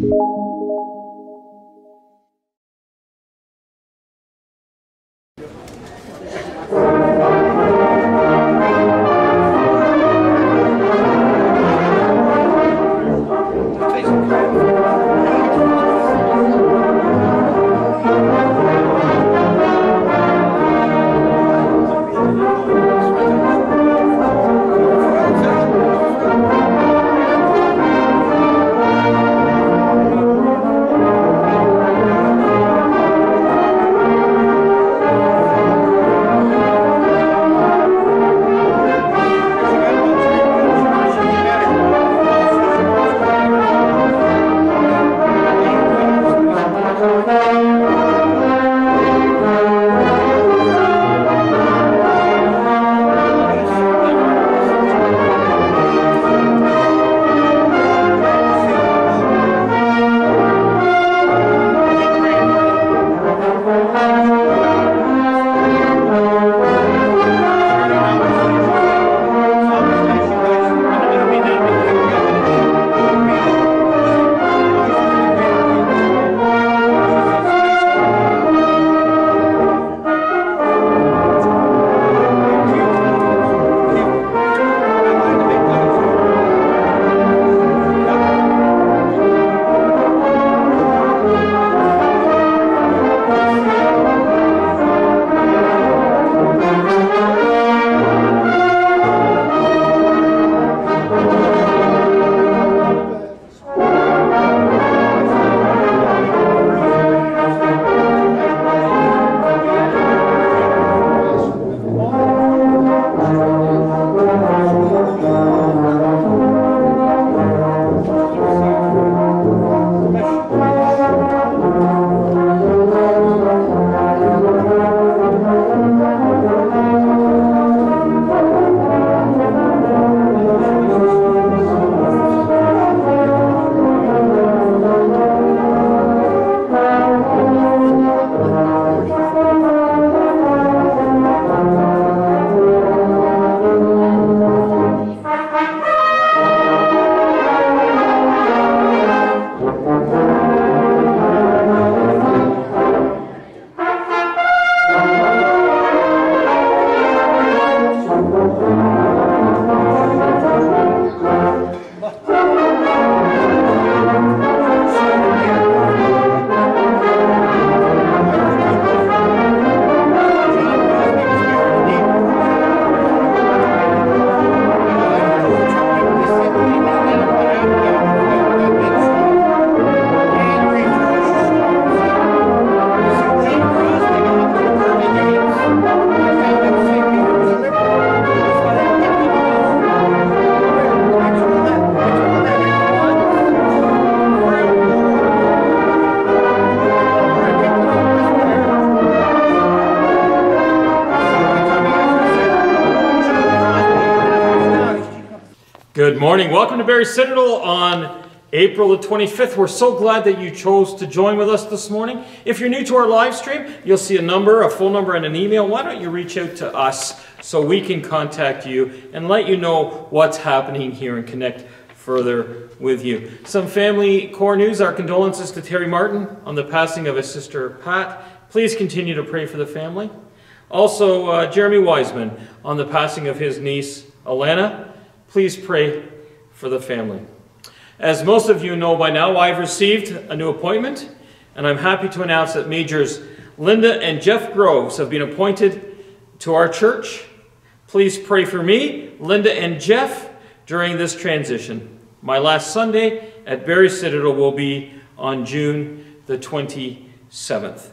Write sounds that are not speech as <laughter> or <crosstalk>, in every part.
Good Welcome Citadel on April the 25th. We're so glad that you chose to join with us this morning. If you're new to our live stream, you'll see a number, a phone number, and an email. Why don't you reach out to us so we can contact you and let you know what's happening here and connect further with you. Some family core news. Our condolences to Terry Martin on the passing of his sister Pat. Please continue to pray for the family. Also, uh, Jeremy Wiseman on the passing of his niece Alana. Please pray for the family. As most of you know by now, I've received a new appointment, and I'm happy to announce that Majors Linda and Jeff Groves have been appointed to our church. Please pray for me, Linda and Jeff, during this transition. My last Sunday at Barrie Citadel will be on June the 27th.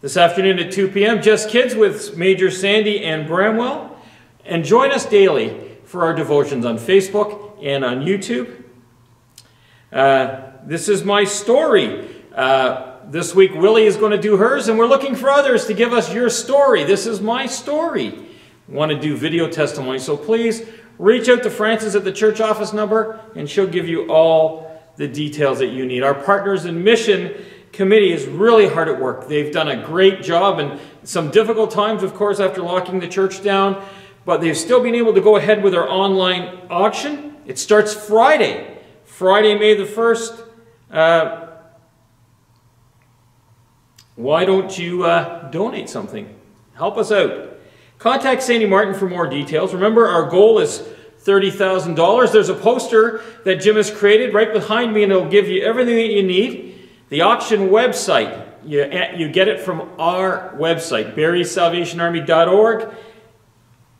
This afternoon at 2 p.m., Just Kids with Major Sandy and Bramwell. And join us daily for our devotions on Facebook and on YouTube. Uh, this is my story. Uh, this week, Willie is going to do hers, and we're looking for others to give us your story. This is my story. Want to do video testimony, so please reach out to Frances at the church office number, and she'll give you all the details that you need. Our Partners in Mission committee is really hard at work. They've done a great job, and some difficult times, of course, after locking the church down but they've still been able to go ahead with our online auction. It starts Friday, Friday, May the 1st. Uh, why don't you uh, donate something? Help us out. Contact Sandy Martin for more details. Remember, our goal is $30,000. There's a poster that Jim has created right behind me, and it'll give you everything that you need. The auction website, you, you get it from our website, barriesalvationarmy.org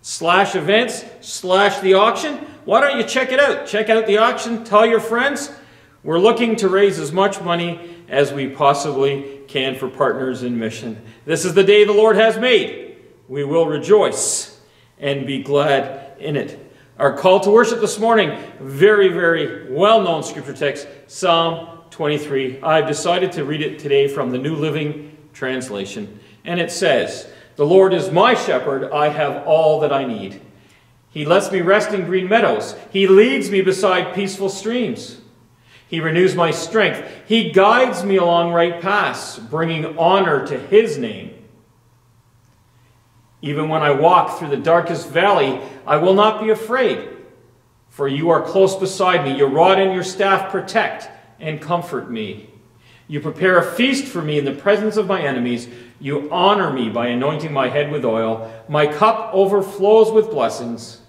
slash events slash the auction. Why don't you check it out? Check out the auction, tell your friends. We're looking to raise as much money as we possibly can for partners in mission. This is the day the Lord has made. We will rejoice and be glad in it. Our call to worship this morning, very, very well known scripture text, Psalm 23. I've decided to read it today from the New Living Translation. And it says, The Lord is my shepherd, I have all that I need. He lets me rest in green meadows. He leads me beside peaceful streams. He renews my strength. He guides me along right paths, bringing honor to His name. Even when I walk through the darkest valley, I will not be afraid, for you are close beside me. Your rod and your staff protect and comfort me. You prepare a feast for me in the presence of my enemies. You honor me by anointing my head with oil. My cup overflows with blessings.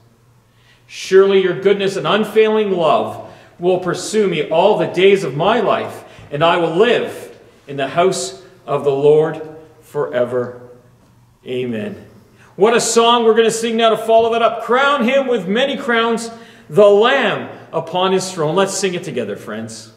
Surely your goodness and unfailing love will pursue me all the days of my life, and I will live in the house of the Lord forever. Amen. What a song we're going to sing now to follow that up. Crown him with many crowns, the Lamb upon his throne. Let's sing it together, friends.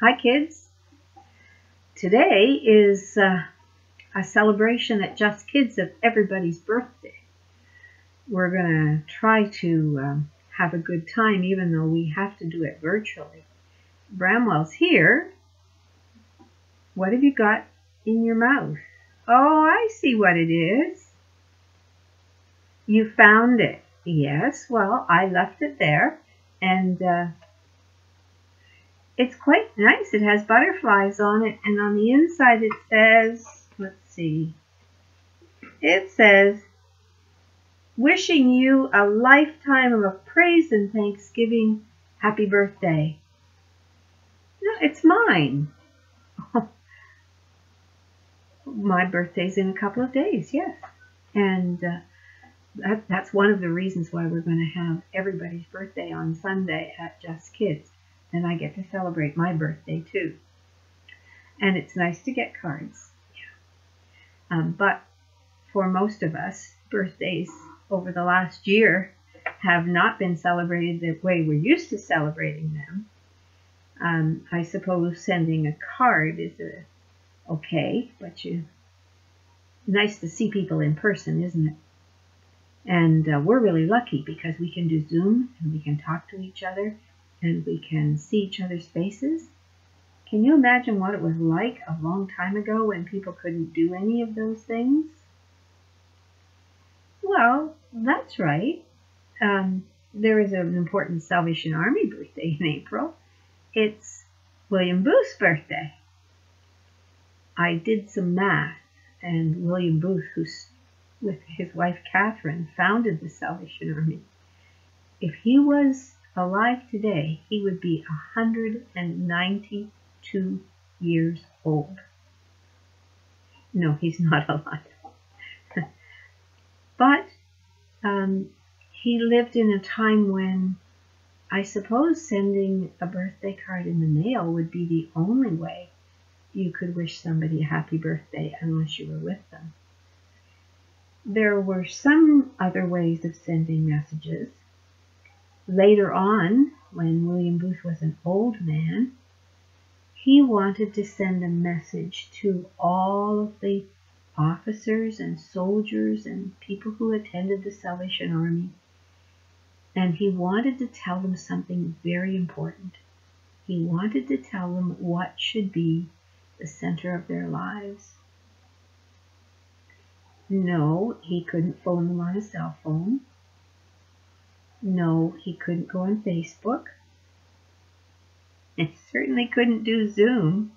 Hi, kids. Today is uh, a celebration at Just Kids of everybody's birthday. We're going to try to um, have a good time, even though we have to do it virtually. Bramwell's here. What have you got in your mouth? Oh, I see what it is. You found it. Yes, well, I left it there, and uh, it's quite nice. It has butterflies on it, and on the inside it says, let's see, it says, wishing you a lifetime of praise and thanksgiving. Happy birthday. No, it's mine. <laughs> My birthday's in a couple of days, yes. And uh, that, that's one of the reasons why we're going to have everybody's birthday on Sunday at Just Kids and I get to celebrate my birthday too. And it's nice to get cards. Yeah. Um, but for most of us, birthdays over the last year have not been celebrated the way we're used to celebrating them. Um, I suppose sending a card is a, okay, but you nice to see people in person, isn't it? And uh, we're really lucky because we can do Zoom and we can talk to each other and we can see each other's faces. Can you imagine what it was like a long time ago when people couldn't do any of those things? Well, that's right. Um, there is an important Salvation Army birthday in April. It's William Booth's birthday. I did some math, and William Booth, who's with his wife Catherine, founded the Salvation Army. If he was alive today, he would be 192 years old. No, he's <laughs> not alive. <laughs> but um, he lived in a time when I suppose sending a birthday card in the mail would be the only way you could wish somebody a happy birthday unless you were with them. There were some other ways of sending messages. Later on, when William Booth was an old man, he wanted to send a message to all of the officers and soldiers and people who attended the Salvation Army. And he wanted to tell them something very important. He wanted to tell them what should be the center of their lives. No, he couldn't phone them on a cell phone. No, he couldn't go on Facebook. And <laughs> certainly couldn't do Zoom.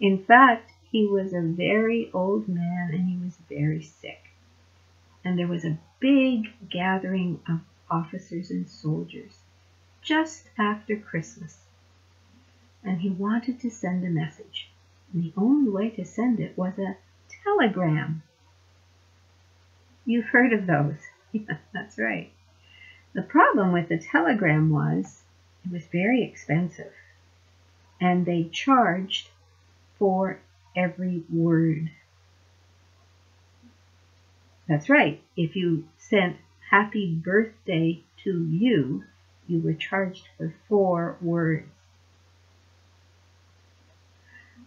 In fact, He was a very old man and he was very sick. And there was a big gathering of officers and soldiers just after Christmas. And he wanted to send a message. And the only way to send it was a telegram. You've heard of those. <laughs> That's right. The problem with the telegram was it was very expensive. And they charged for every word. That's right. If you sent happy birthday to you, you were charged for four words.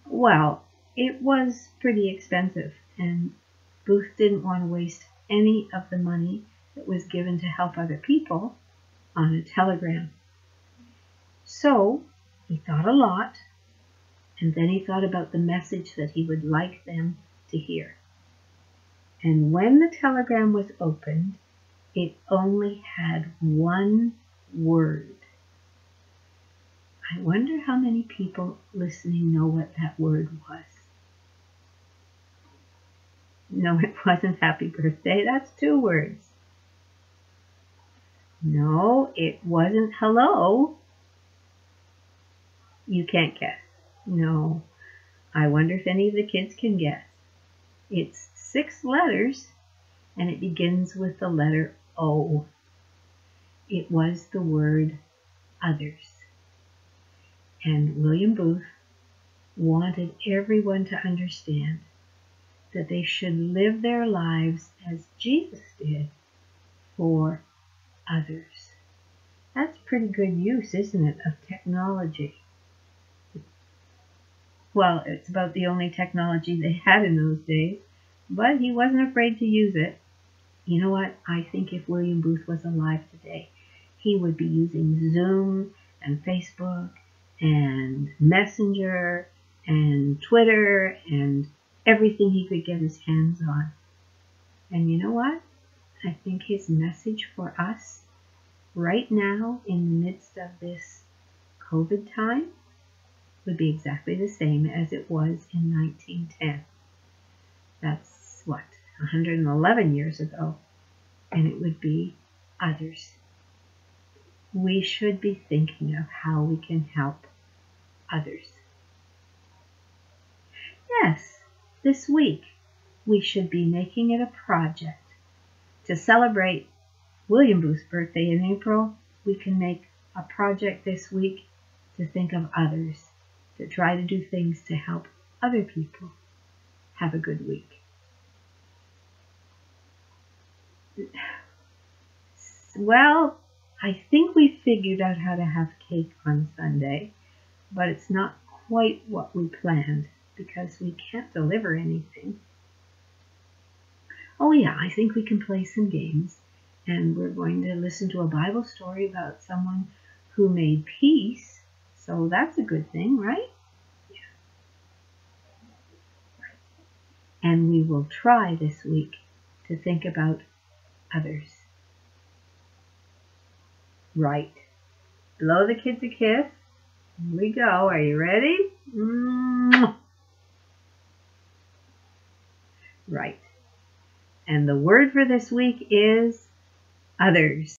Well, it was pretty expensive, and Booth didn't want to waste any of the money that was given to help other people on a telegram. So he thought a lot, and then he thought about the message that he would like them to hear. And when the telegram was opened, it only had one word. I wonder how many people listening know what that word was. No, <laughs> it wasn't happy birthday. That's two words. No, it wasn't hello. You can't guess. No. I wonder if any of the kids can guess. It's six letters and it begins with the letter O. It was the word others. And William Booth wanted everyone to understand that they should live their lives as Jesus did for others. That's pretty good use, isn't it, of technology? Well, it's about the only technology they had in those days, but he wasn't afraid to use it. You know what? I think if William Booth was alive today, he would be using Zoom and Facebook and Messenger and Twitter and everything he could get his hands on. And you know what? I think his message for us right now in the midst of this COVID time would be exactly the same as it was in 1910. That's what, 111 years ago. And it would be others. We should be thinking of how we can help others. Yes, this week we should be making it a project to celebrate William Booth's birthday in April. We can make a project this week to think of others, to try to do things to help other people have a good week. Well, I think we figured out how to have cake on Sunday, but it's not quite what we planned because we can't deliver anything. Oh, yeah, I think we can play some games, and we're going to listen to a Bible story about someone who made peace, so that's a good thing, right? And we will try this week to think about others. Right. Blow the kids a kiss. Here we go. Are you ready? Right. And the word for this week is others.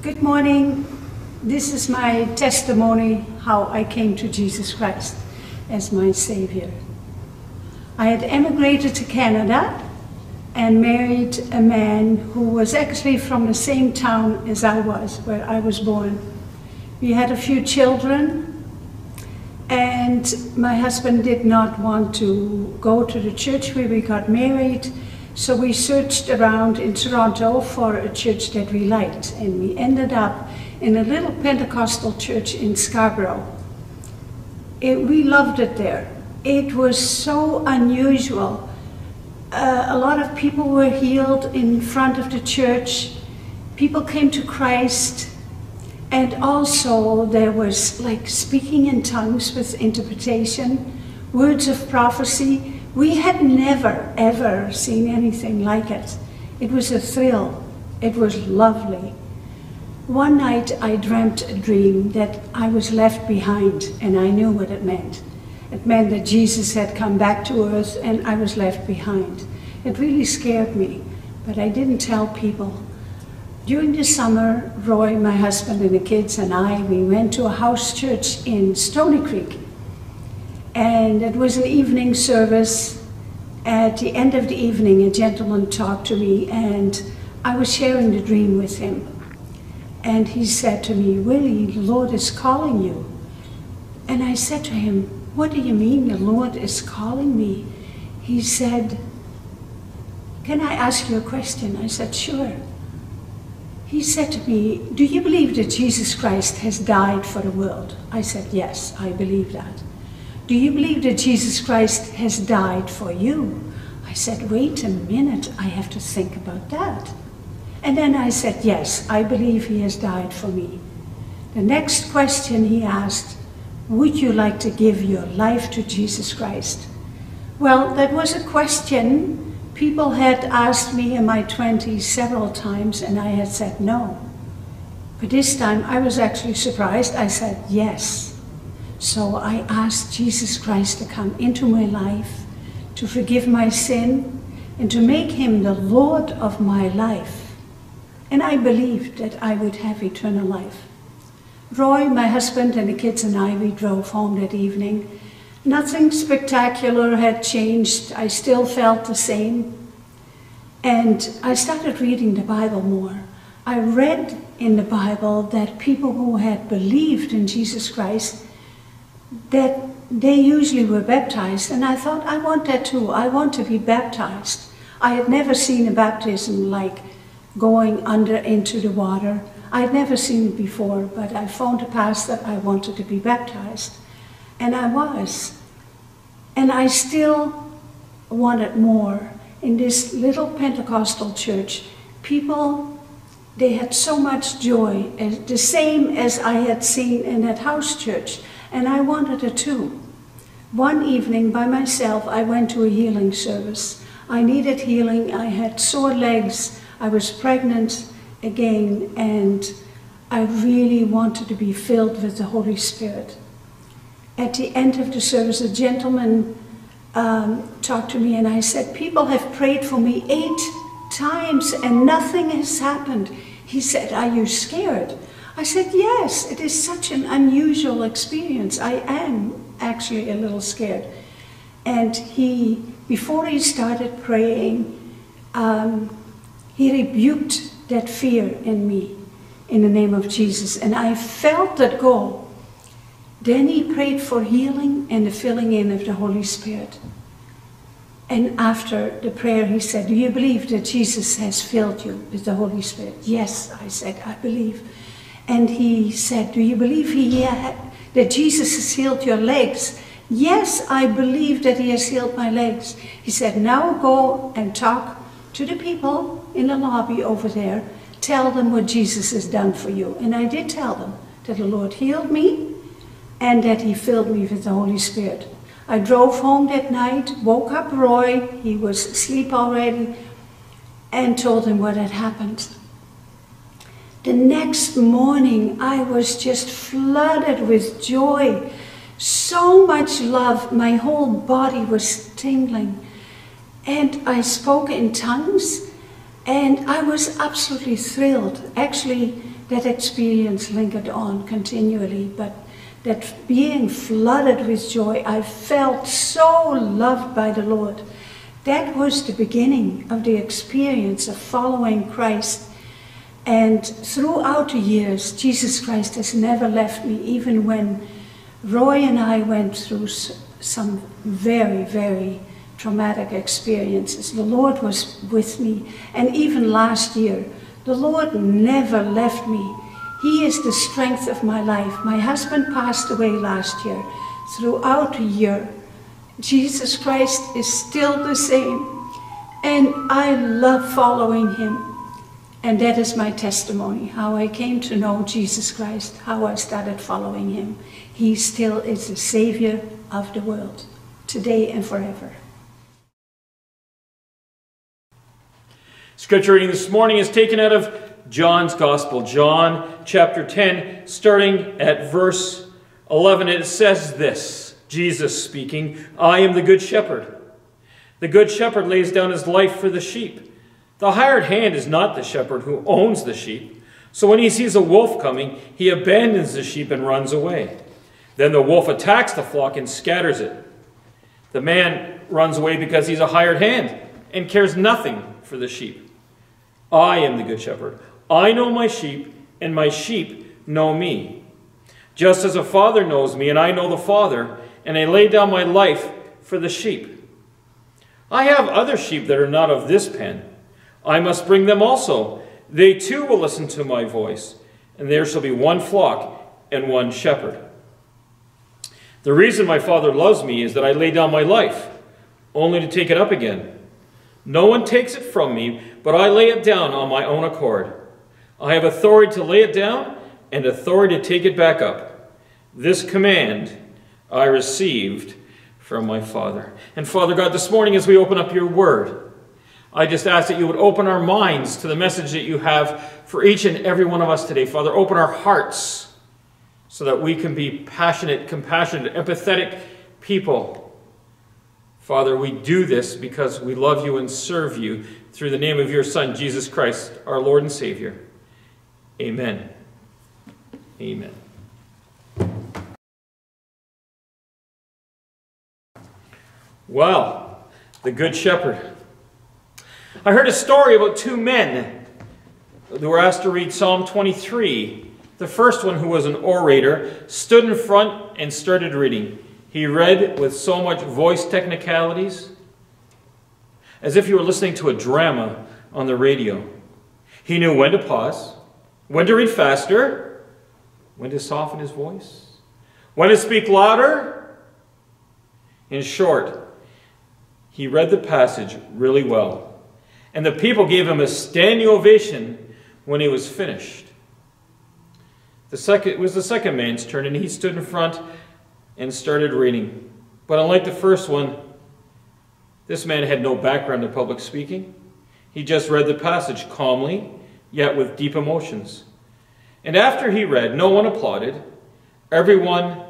Good morning. This is my testimony how I came to Jesus Christ as my Savior. I had emigrated to Canada and married a man who was actually from the same town as I was, where I was born. We had a few children, and my husband did not want to go to the church where we got married. So we searched around in Toronto for a church that we liked, and we ended up in a little Pentecostal church in Scarborough. It, we loved it there. It was so unusual. Uh, a lot of people were healed in front of the church. People came to Christ. And also, there was like speaking in tongues with interpretation, words of prophecy. We had never, ever seen anything like it. It was a thrill. It was lovely. One night I dreamt a dream that I was left behind, and I knew what it meant. It meant that Jesus had come back to earth and I was left behind. It really scared me, but I didn't tell people. During the summer, Roy, my husband, and the kids and I, we went to a house church in Stoney Creek. And it was an evening service. At the end of the evening, a gentleman talked to me, and I was sharing the dream with him. And he said to me, Willie, the Lord is calling you. And I said to him, What do you mean the Lord is calling me? He said, Can I ask you a question? I said, Sure. He said to me, Do you believe that Jesus Christ has died for the world? I said, Yes, I believe that. Do you believe that Jesus Christ has died for you? I said, Wait a minute, I have to think about that. And then I said, Yes, I believe he has died for me. The next question he asked, Would you like to give your life to Jesus Christ? Well, that was a question people had asked me in my 20s several times, and I had said no. But this time I was actually surprised. I said yes. So I asked Jesus Christ to come into my life, to forgive my sin, and to make him the Lord of my life. And I believed that I would have eternal life. Roy, my husband, and the kids and I, we drove home that evening. Nothing spectacular had changed. I still felt the same. And I started reading the Bible more. I read in the Bible that people who had believed in Jesus Christ, that they usually were baptized. And I thought, I want that too. I want to be baptized. I had never seen a baptism like going under into the water. I had never seen it before, but I found a pastor that I wanted to be baptized. And I was. And I still wanted more. In this little Pentecostal church, people, they had so much joy, the same as I had seen in that house church. And I wanted it too. One evening by myself, I went to a healing service. I needed healing. I had sore legs. I was pregnant again, and I really wanted to be filled with the Holy Spirit. At the end of the service, a gentleman um, talked to me, and I said, People have prayed for me eight times, and nothing has happened. He said, Are you scared? I said, Yes, it is such an unusual experience. I am actually a little scared. And he, before he started praying, um, he rebuked that fear in me in the name of Jesus. And I felt that go. Then he prayed for healing and the filling in of the Holy Spirit. And after the prayer, he said, Do you believe that Jesus has filled you with the Holy Spirit? Yes, I said, I believe. And he said, Do you believe he that Jesus has healed your legs? Yes, I believe that he has healed my legs. He said, Now go and talk to the people in the lobby over there. Tell them what Jesus has done for you. And I did tell them that the Lord healed me and that he filled me with the Holy Spirit. I drove home that night, woke up Roy, he was asleep already, and told him what had happened. The next morning, I was just flooded with joy. So much love, my whole body was tingling. And I spoke in tongues, and I was absolutely thrilled. Actually, that experience lingered on continually, but that being flooded with joy, I felt so loved by the Lord. That was the beginning of the experience of following Christ. And throughout the years, Jesus Christ has never left me, even when Roy and I went through some very, very traumatic experiences. The Lord was with me. And even last year, the Lord never left me. He is the strength of my life. My husband passed away last year. Throughout the year, Jesus Christ is still the same. And I love following him. And that is my testimony how I came to know Jesus Christ, how I started following him. He still is the Savior of the world, today and forever. Scripture reading this morning is taken out of John's Gospel, John chapter 10, starting at verse 11. It says this Jesus speaking, I am the good shepherd. The good shepherd lays down his life for the sheep. The hired hand is not the shepherd who owns the sheep. So when he sees a wolf coming, he abandons the sheep and runs away. Then the wolf attacks the flock and scatters it. The man runs away because he's a hired hand and cares nothing for the sheep. I am the good shepherd. I know my sheep, and my sheep know me. Just as a father knows me, and I know the Father, and I lay down my life for the sheep. I have other sheep that are not of this pen. I must bring them also. They too will listen to my voice, and there shall be one flock and one shepherd. The reason my Father loves me is that I lay down my life, only to take it up again. No one takes it from me, but I lay it down on my own accord. I have authority to lay it down and authority to take it back up. This command I received from my Father. And Father God, this morning as we open up your word, I just ask that you would open our minds to the message that you have for each and every one of us today. Father, open our hearts so that we can be passionate, compassionate, empathetic people. Father, we do this because we love you and serve you through the name of your Son, Jesus Christ, our Lord and Savior. Amen. Amen. Well, the Good Shepherd. I heard a story about two men who were asked to read Psalm 23. The first one, who was an orator, stood in front and started reading. He read with so much voice technicalities, as if you were listening to a drama on the radio. He knew when to pause, when to read faster, when to soften his voice, when to speak louder. In short, he read the passage really well, and the people gave him a standing ovation when he was finished. The second it was the second man's turn, and he stood in front and started reading. But unlike the first one, this man had no background in public speaking. He just read the passage calmly, yet with deep emotions. And after he read, no one applauded. Everyone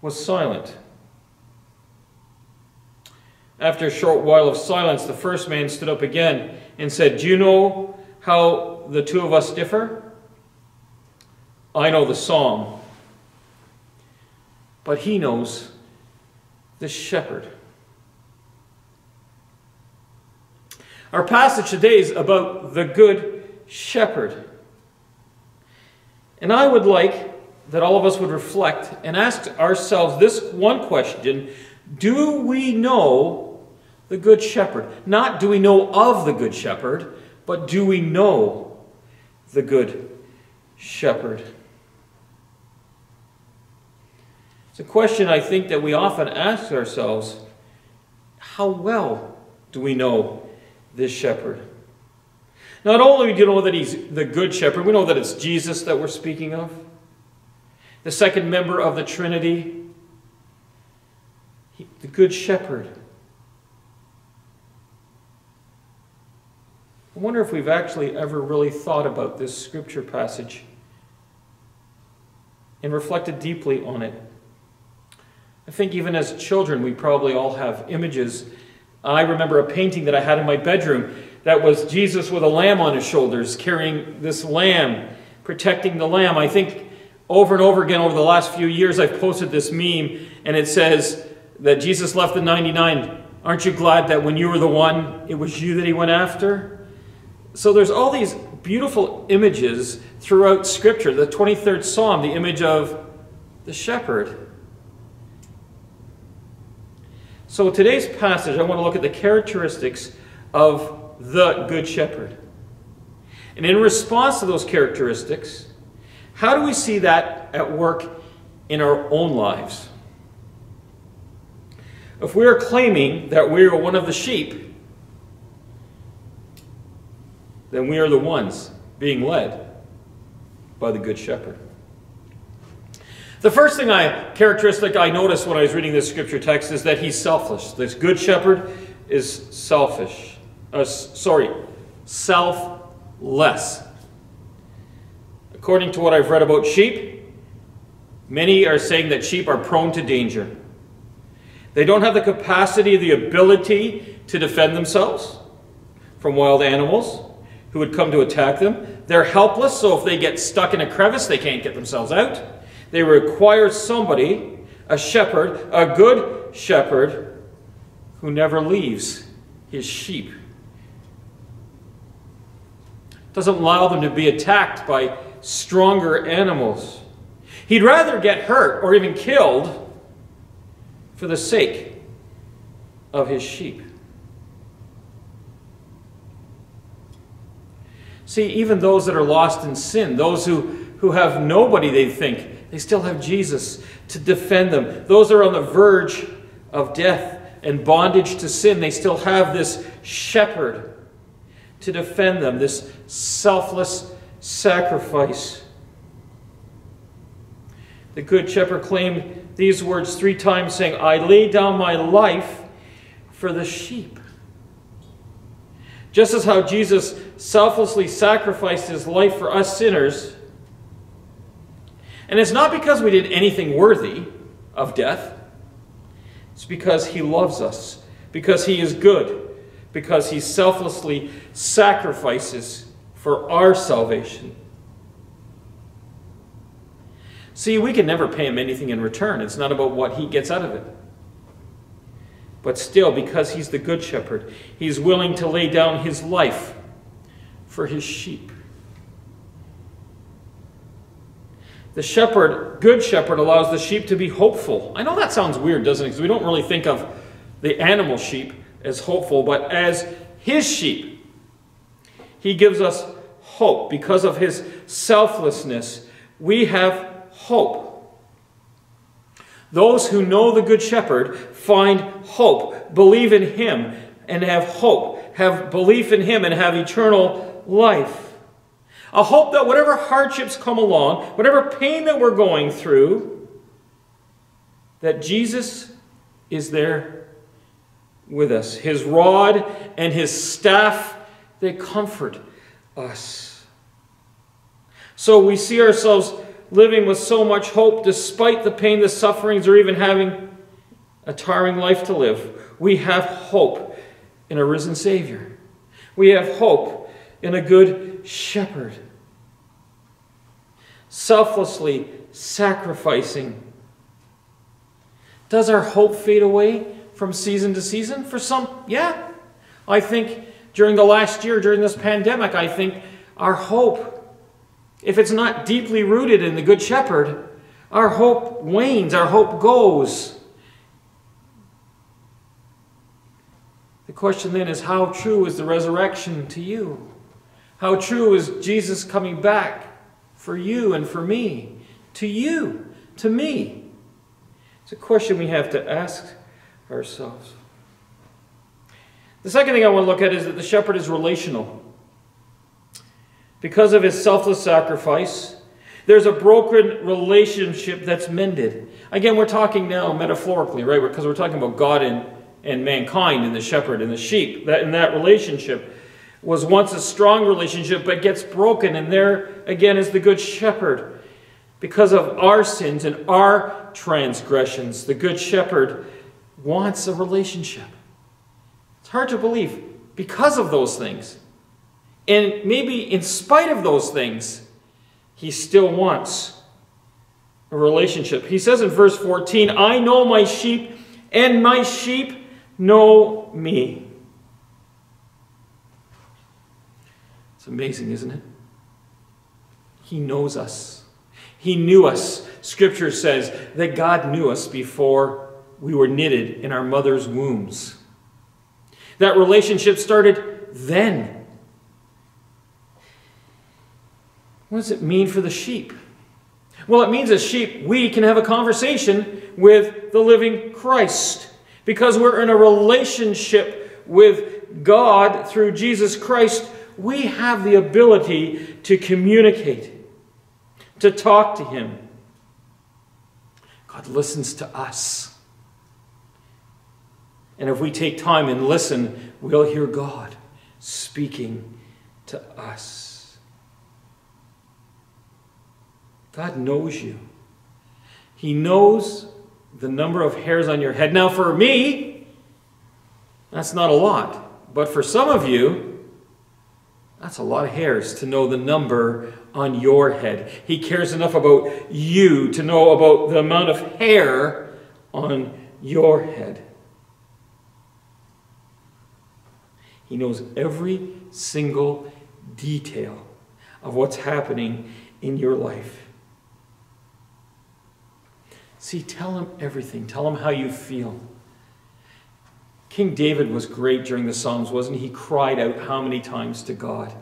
was silent. After a short while of silence, the first man stood up again and said, Do you know how the two of us differ? I know the song, but he knows the shepherd. Our passage today is about the good shepherd. And I would like that all of us would reflect and ask ourselves this one question Do we know the good shepherd? Not do we know of the good shepherd, but do we know the good shepherd? It's a question I think that we often ask ourselves how well do we know this shepherd? Not only do we know that he's the good shepherd, we know that it's Jesus that we're speaking of, the second member of the Trinity, he, the good shepherd. I wonder if we've actually ever really thought about this scripture passage and reflected deeply on it. I think even as children, we probably all have images. I remember a painting that I had in my bedroom that was Jesus with a lamb on his shoulders, carrying this lamb, protecting the lamb. I think over and over again over the last few years, I've posted this meme, and it says that Jesus left the 99. Aren't you glad that when you were the one, it was you that he went after? So there's all these beautiful images throughout Scripture. The 23rd Psalm, the image of the shepherd. So today's passage, I want to look at the characteristics of the Good Shepherd. And in response to those characteristics, how do we see that at work in our own lives? If we are claiming that we are one of the sheep, then we are the ones being led by the Good Shepherd. The first thing I characteristic I noticed when I was reading this scripture text is that he's selfless. This good shepherd is selfish. Uh, sorry, selfless. According to what I've read about sheep, many are saying that sheep are prone to danger. They don't have the capacity, the ability to defend themselves from wild animals who would come to attack them. They're helpless, so if they get stuck in a crevice, they can't get themselves out. They require somebody, a shepherd, a good shepherd, who never leaves his sheep. Doesn't allow them to be attacked by stronger animals. He'd rather get hurt or even killed for the sake of his sheep. See, even those that are lost in sin, those who, who have nobody they think, they still have Jesus to defend them. Those are on the verge of death and bondage to sin, they still have this shepherd to defend them, this selfless sacrifice. The Good Shepherd claimed these words three times, saying, I lay down my life for the sheep. Just as how Jesus selflessly sacrificed his life for us sinners, and it's not because we did anything worthy of death, it's because he loves us, because he is good, because he selflessly sacrifices for our salvation. See, we can never pay him anything in return. It's not about what he gets out of it. But still, because he's the good shepherd, he's willing to lay down his life for his sheep. The shepherd, good shepherd, allows the sheep to be hopeful. I know that sounds weird, doesn't it? Because we don't really think of the animal sheep as hopeful, but as his sheep, he gives us hope. Because of his selflessness, we have hope. Those who know the Good Shepherd find hope, believe in him, and have hope, have belief in him, and have eternal life. A hope that whatever hardships come along, whatever pain that we're going through, that Jesus is there with us. His rod and his staff, they comfort us. So we see ourselves living with so much hope despite the pain, the sufferings, or even having a tiring life to live. We have hope in a risen Savior. We have hope in a good shepherd. Selflessly sacrificing. Does our hope fade away from season to season? For some, yeah. I think during the last year, during this pandemic, I think our hope if it's not deeply rooted in the Good Shepherd, our hope wanes, our hope goes. The question then is how true is the resurrection to you? How true is Jesus coming back for you and for me? To you, to me? It's a question we have to ask ourselves. The second thing I want to look at is that the shepherd is relational. Because of his selfless sacrifice, there's a broken relationship that's mended. Again, we're talking now metaphorically, right? Because we're talking about God and, and mankind and the shepherd and the sheep, that in that relationship. Was once a strong relationship but gets broken, and there again is the Good Shepherd. Because of our sins and our transgressions, the Good Shepherd wants a relationship. It's hard to believe because of those things. And maybe in spite of those things, he still wants a relationship. He says in verse 14, I know my sheep, and my sheep know me. It's amazing, isn't it? He knows us. He knew us. Scripture says that God knew us before we were knitted in our mother's wombs. That relationship started then. What does it mean for the sheep? Well, it means as sheep, we can have a conversation with the living Christ because we're in a relationship with God through Jesus Christ. We have the ability to communicate, to talk to Him. God listens to us. And if we take time and listen, we'll hear God speaking to us. God knows you. He knows the number of hairs on your head. Now, for me, that's not a lot. But for some of you, that's a lot of hairs to know the number on your head. He cares enough about you to know about the amount of hair on your head. He knows every single detail of what's happening in your life. See, tell him everything. Tell him how you feel. King David was great during the Psalms, wasn't he? He cried out how many times to God?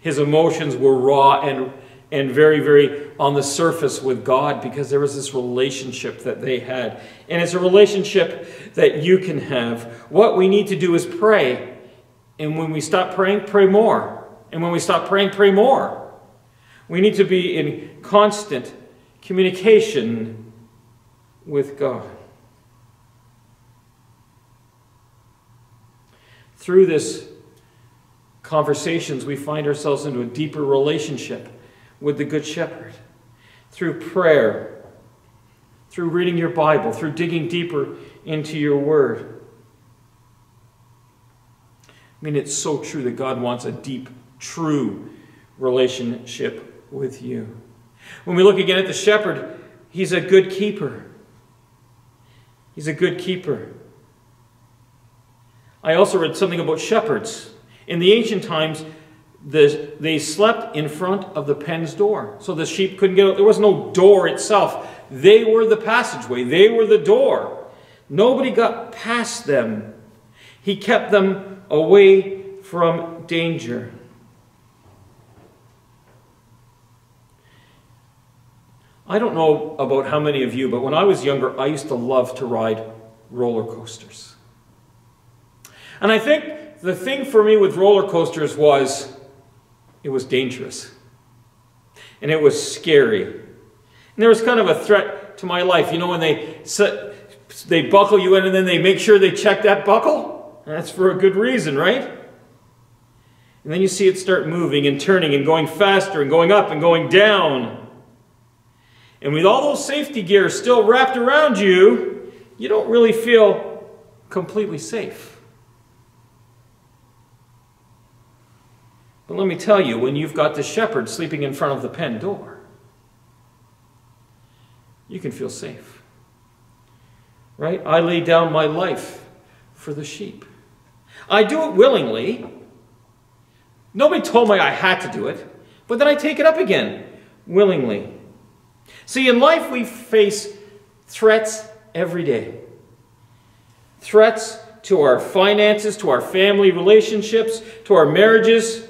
His emotions were raw and, and very, very on the surface with God because there was this relationship that they had. And it's a relationship that you can have. What we need to do is pray. And when we stop praying, pray more. And when we stop praying, pray more. We need to be in constant communication with God. Through this conversations, we find ourselves into a deeper relationship with the Good Shepherd. Through prayer, through reading your Bible, through digging deeper into your Word. I mean, it's so true that God wants a deep, true relationship with you. When we look again at the shepherd, he's a good keeper. He's a good keeper. I also read something about shepherds. In the ancient times, the, they slept in front of the pen's door. So the sheep couldn't get out. There was no door itself. They were the passageway, they were the door. Nobody got past them. He kept them away from danger. I don't know about how many of you, but when I was younger, I used to love to ride roller coasters. And I think the thing for me with roller coasters was it was dangerous. And it was scary. And there was kind of a threat to my life. You know, when they they buckle you in and then they make sure they check that buckle? That's for a good reason, right? And then you see it start moving and turning and going faster and going up and going down. And with all those safety gear still wrapped around you, you don't really feel completely safe. But let me tell you, when you've got the shepherd sleeping in front of the pen door, you can feel safe. Right? I lay down my life for the sheep. I do it willingly. Nobody told me I had to do it, but then I take it up again willingly. See, in life we face threats every day. Threats to our finances, to our family relationships, to our marriages,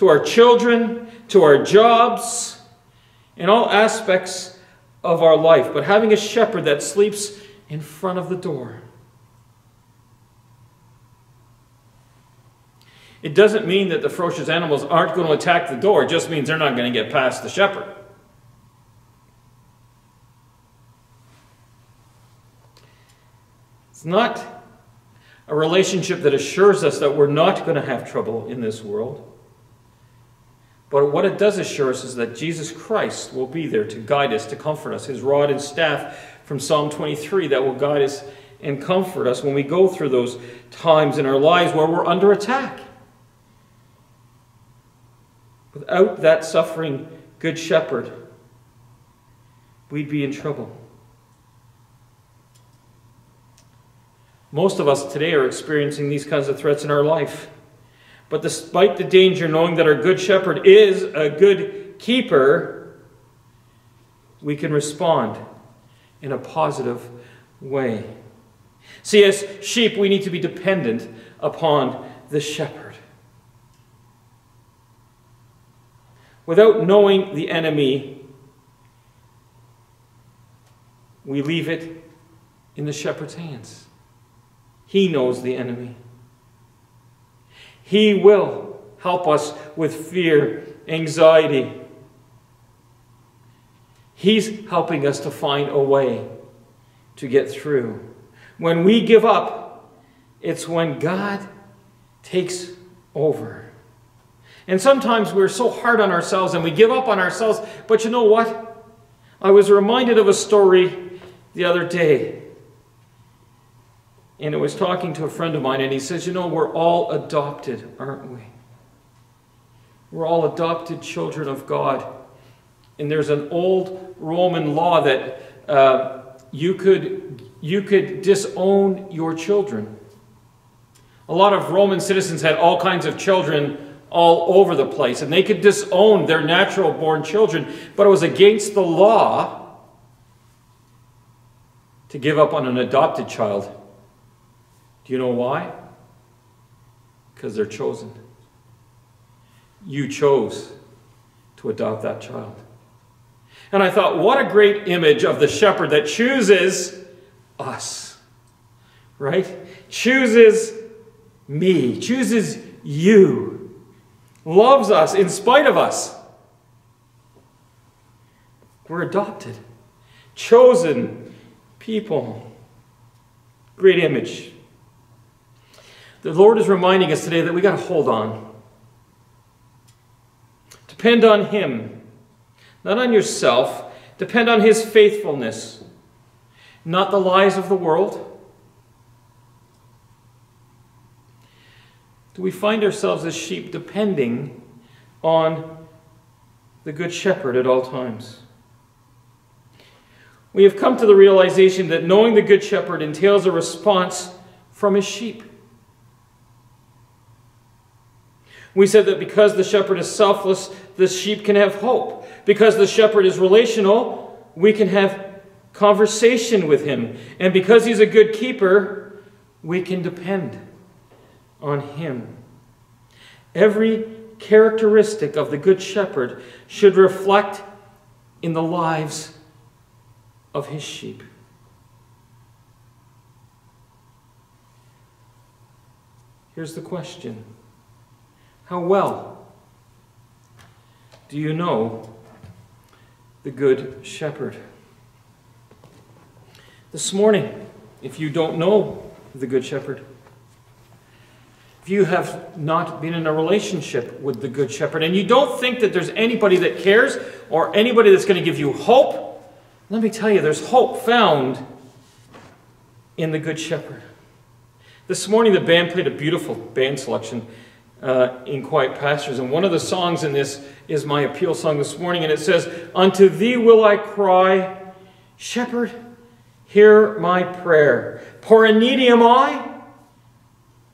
to our children, to our jobs, in all aspects of our life. But having a shepherd that sleeps in front of the door. It doesn't mean that the ferocious animals aren't going to attack the door, it just means they're not going to get past the shepherd. It's not a relationship that assures us that we're not going to have trouble in this world. But what it does assure us is that Jesus Christ will be there to guide us, to comfort us. His rod and staff from Psalm 23 that will guide us and comfort us when we go through those times in our lives where we're under attack. Without that suffering good shepherd, we'd be in trouble. Most of us today are experiencing these kinds of threats in our life. But despite the danger, knowing that our good shepherd is a good keeper, we can respond in a positive way. See, as sheep, we need to be dependent upon the shepherd. Without knowing the enemy, we leave it in the shepherd's hands. He knows the enemy. He will help us with fear, anxiety. He's helping us to find a way to get through. When we give up, it's when God takes over. And sometimes we're so hard on ourselves and we give up on ourselves. But you know what? I was reminded of a story the other day. And I was talking to a friend of mine, and he says, You know, we're all adopted, aren't we? We're all adopted children of God. And there's an old Roman law that uh, you, could, you could disown your children. A lot of Roman citizens had all kinds of children all over the place, and they could disown their natural born children, but it was against the law to give up on an adopted child. You know why? Because they're chosen. You chose to adopt that child. And I thought, what a great image of the shepherd that chooses us, right? Chooses me, chooses you, loves us in spite of us. We're adopted, chosen people. Great image. The Lord is reminding us today that we got to hold on. Depend on Him, not on yourself. Depend on His faithfulness, not the lies of the world. Do we find ourselves as sheep depending on the Good Shepherd at all times? We have come to the realization that knowing the Good Shepherd entails a response from his sheep. We said that because the shepherd is selfless, the sheep can have hope. Because the shepherd is relational, we can have conversation with him. And because he's a good keeper, we can depend on him. Every characteristic of the good shepherd should reflect in the lives of his sheep. Here's the question How well do you know the Good Shepherd? This morning, if you don't know the Good Shepherd, if you have not been in a relationship with the Good Shepherd and you don't think that there's anybody that cares or anybody that's going to give you hope, let me tell you, there's hope found in the Good Shepherd. This morning, the band played a beautiful band selection uh, in Quiet Pastures, and one of the songs in this is my appeal song this morning, and it says, Unto thee will I cry, Shepherd, hear my prayer. Poor and needy am I,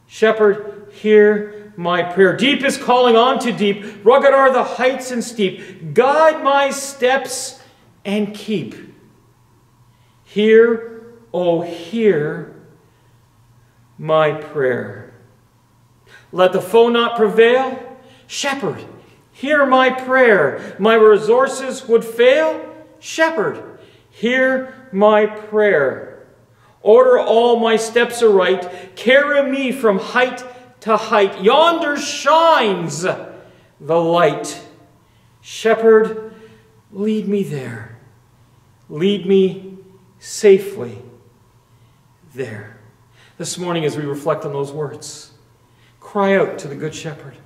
Shepherd, hear my prayer. Deep is calling on to deep, rugged are the heights and steep. Guide my steps and keep. Hear, oh, hear my prayer. Let the foe not prevail. Shepherd, hear my prayer. My resources would fail. Shepherd, hear my prayer. Order all my steps aright. Carry me from height to height. Yonder shines the light. Shepherd, lead me there. Lead me safely there. This morning, as we reflect on those words, cry out to the Good Shepherd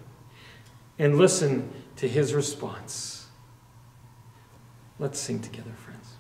and listen to his response. Let's sing together, friends.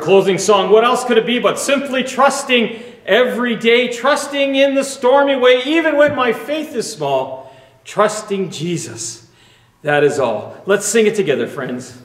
Closing song, what else could it be but simply trusting every day, trusting in the stormy way, even when my faith is small, trusting Jesus. That is all. Let's sing it together, friends.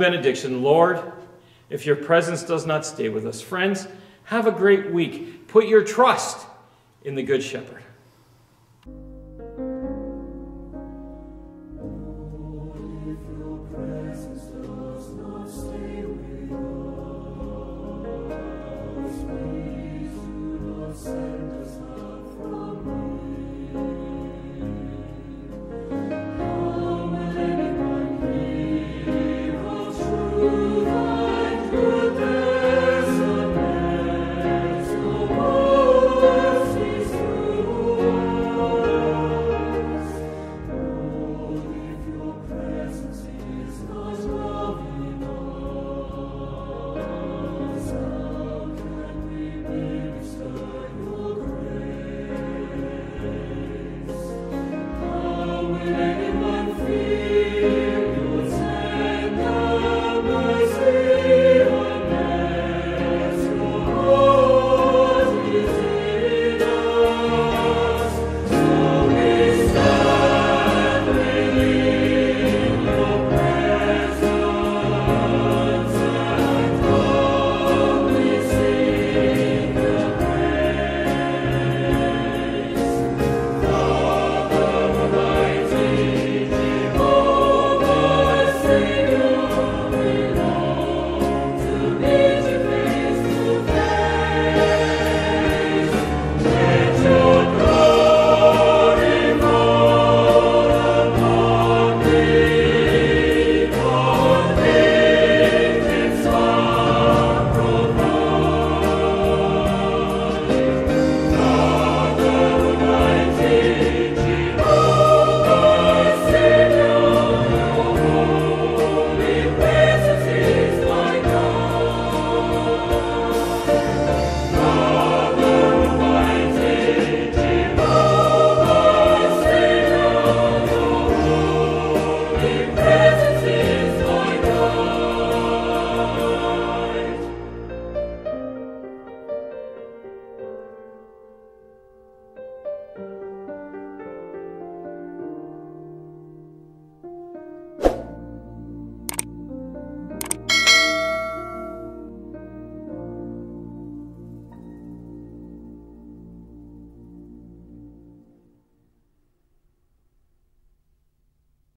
Benediction, Lord, if your presence does not stay with us. Friends, have a great week. Put your trust in the Good Shepherd.